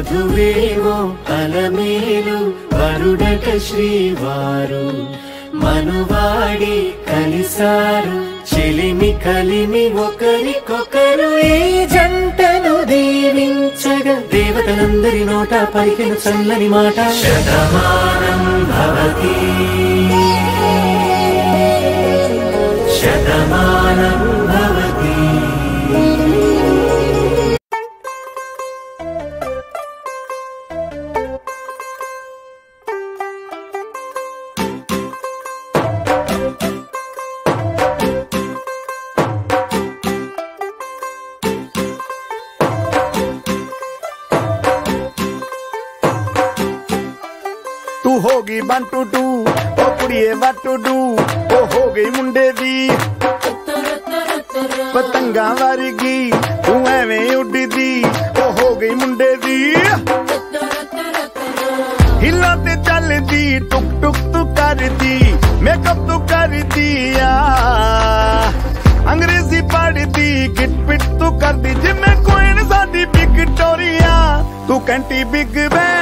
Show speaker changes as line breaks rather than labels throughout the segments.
వధువేమో అలమేలు వరుడట శ్రీవారు. మనువాడి కలిసారు చెలిమి కలిమి ఒకరికొకరు ఏ జంటను దీవించగా దేవతలందరి నోట పలికిన చల్లని మాట. శతమానం భవతి. శతమానం
वन टू डू ओ कुड़िए वट टू डू ओ हो गई मुंडे दी। पतंगा वारगी, तू एवें उड़ी दी ओ हो गई मुंडे दी। हिला ते चल दी टुक टुक तू कर दी मेकअप तू कर दिया अंग्रेज़ी पढ़ दी गिट पिट तू कर दी जिम्मे कोई साडी बिग टोरिया तू कंटी बिग बैन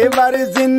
के बारिजिन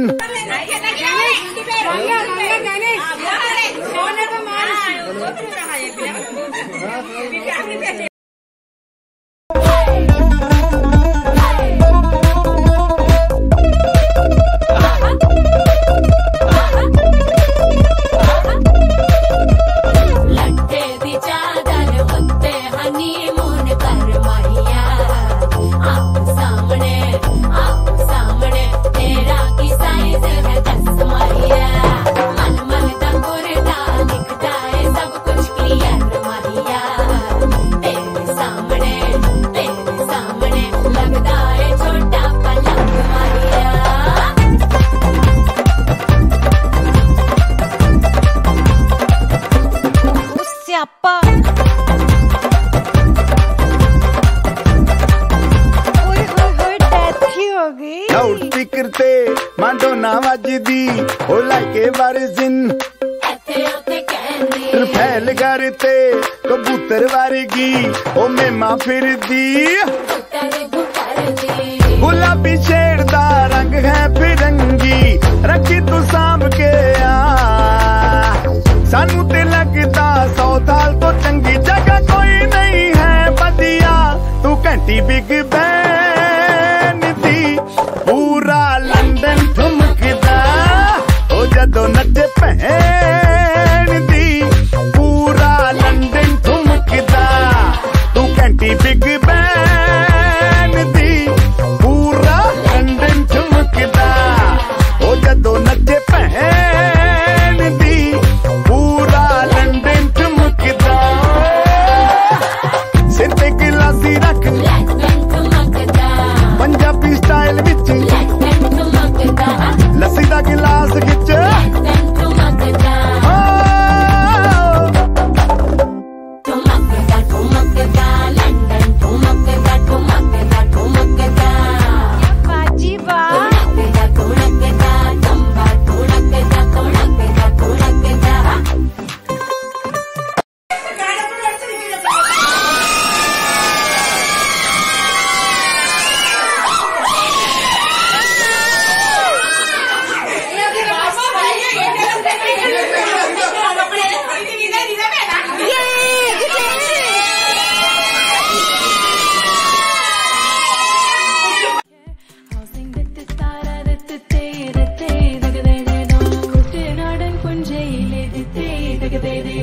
दी ओ लाइके वारिजिन फैल करते कबूतर वारगी, ओ मेमा फिर दी। गुलाबी शेर दा रंग है फिरंगी, रखी तू साम के आ। सानू ते लगता सौ साल तो चंगी जगह कोई नहीं है बदिया तू घंटी बिग बैन दी। पूरा डोनट पे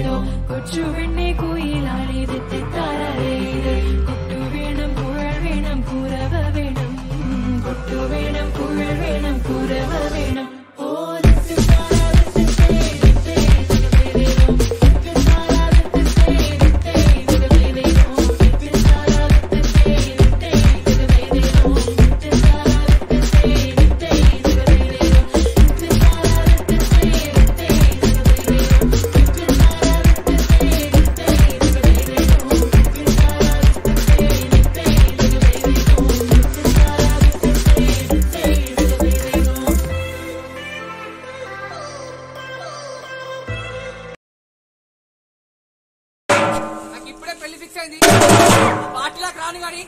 കൊച്ചു കൊച്ചു പെണ്ണെ കുയിലാളി
തെറ്റിത്താരേ
കൊട്ടു വേണം കുഴൽ വേണം കുറവ വേണം
കൊട്ടു വേണം
കുഴൽ
വേണം
കുറവ വേണം
వచ్చింది పార్టీలకు రాను కానీ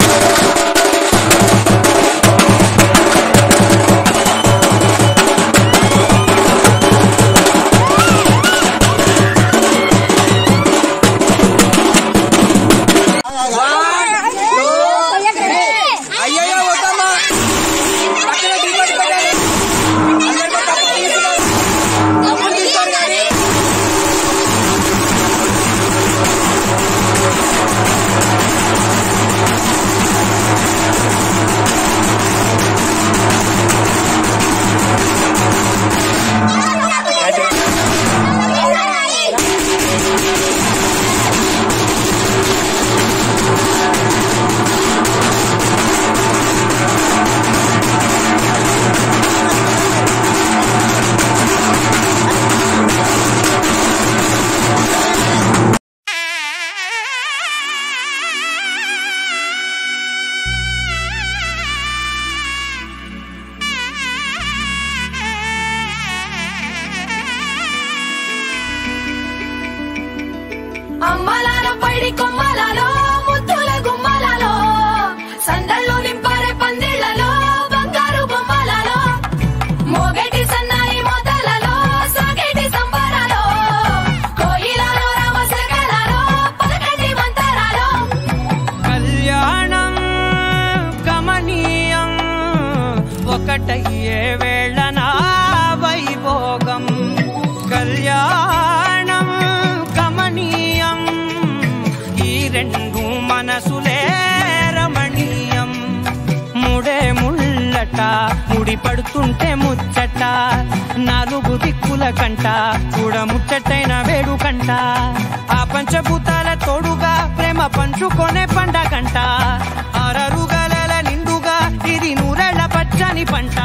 పడుతుంటే ముచ్చట. నాలుగు దిక్కుల కంట కూడా ముచ్చటైన వేడు కంట. ఆ పంచభూతాల తోడుగా ప్రేమ పంచుకొనే పండగంట ఆరరుగల నిండుగా ఇది నూరెళ్ళ పచ్చని పంట.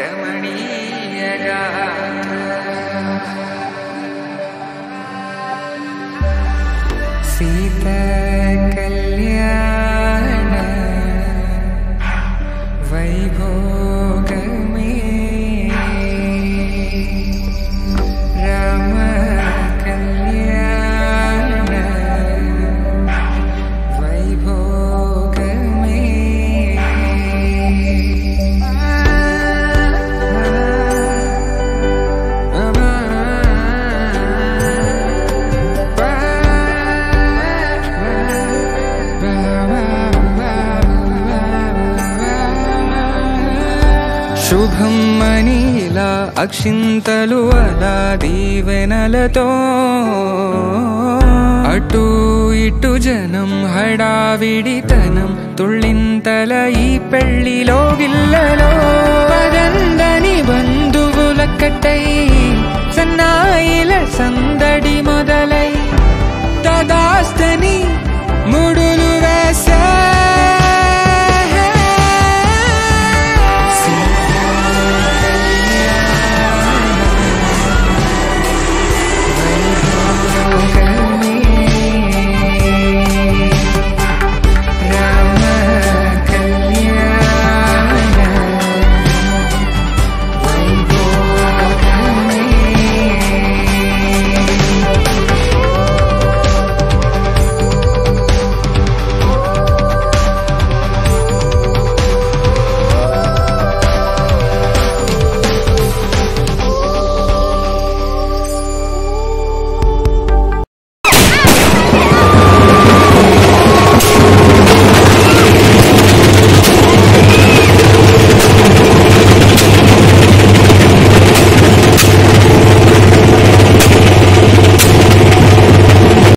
ரமணீயகா శుభం మనీలా అక్షింతలు అలా దీవెనలతో అటు ఇటు జనం హడావిడితనం తుళ్ళింతల ఈ పెళ్లిలో గిల్లలో పదందని బంధువుల కట్టై సన్నాయిల సందడి మొదల